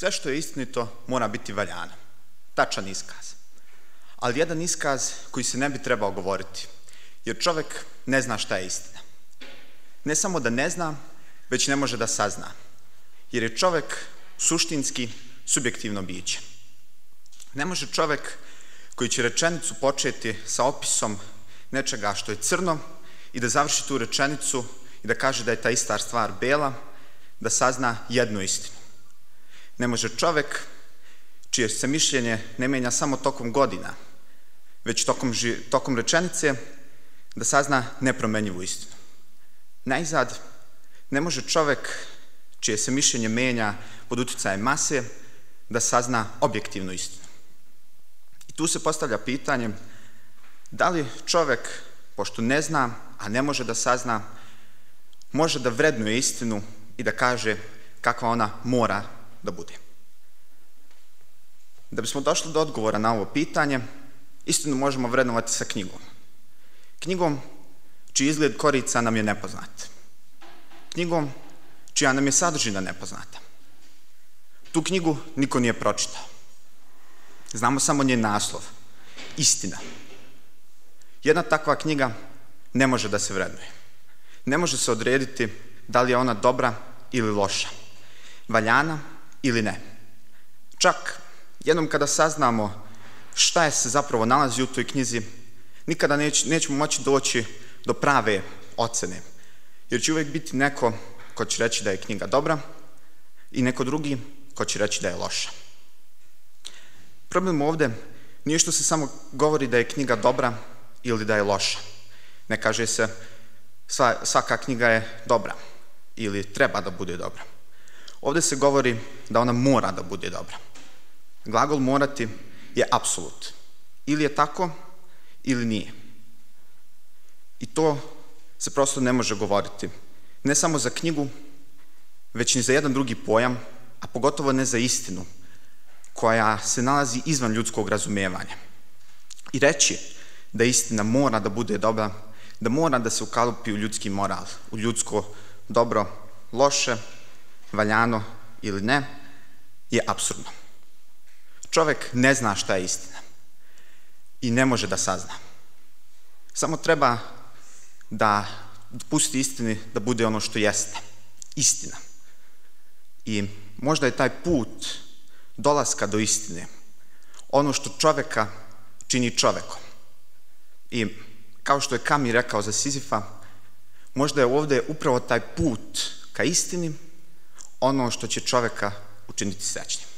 Sve što je istinito mora biti valjano. Tačan iskaz. Ali jedan iskaz koji se ne bi trebao govoriti. Jer čovek ne zna šta je istina. Ne samo da ne zna, već ne može da sazna. Jer je čovek suštinski subjektivno biće. Ne može čovek koji će rečenicu početi sa opisom nečega što je crno i da završi tu rečenicu i da kaže da je ta ista stvar bela, da sazna jednu istinu. Ne može čovek čije se mišljenje ne menja samo tokom godina, već tokom, tokom rečenice da sazna nepromenjivu istinu. Najzad, ne može čovek čije se mišljenje menja pod uticajem mase da sazna objektivnu istinu. I tu se postavlja pitanje da li čovek, pošto ne zna, a ne može da sazna, može da vrednuje istinu i da kaže kakva ona mora da bude. Da bismo došli do odgovora na ovo pitanje, istinu možemo vrednovati sa knjigom. Knjigom čiji izgled korica nam je nepoznat. Knjigom čija nam je sadržina nepoznata. Tu knjigu niko nije pročitao. Znamo samo njen naslov. Istina. Jedna takva knjiga ne može da se vrednuje. Ne može se odrediti da li je ona dobra ili loša, valjana ili ne. Čak jednom kada saznamo šta je se zapravo nalazi u toj knjizi, nikada neć, nećemo moći doći do prave ocene. Jer će uvek biti neko ko će reći da je knjiga dobra i neko drugi ko će reći da je loša. Problem ovde nije što se samo govori da je knjiga dobra ili da je loša. Ne kaže se sva, svaka knjiga je dobra ili treba da bude dobra. Ovde se govori da ona mora da bude dobra. Glagol morati je apsolut. Ili je tako, ili nije. I to se prosto ne može govoriti. Ne samo za knjigu, već ni za jedan drugi pojam, a pogotovo ne za istinu, koja se nalazi izvan ljudskog razumevanja. I reći da istina mora da bude dobra, da mora da se ukalupi u ljudski moral, u ljudsko dobro, loše, valjano ili ne, je absurdno. Čovek ne zna šta je istina i ne može da sazna. Samo treba da pusti istini da bude ono što jeste. Istina. I možda je taj put dolaska do istine ono što čoveka čini čovekom. I kao što je Kami rekao za Sizifa, možda je ovde upravo taj put ka istini ono što će čoveka učiniti srećnim.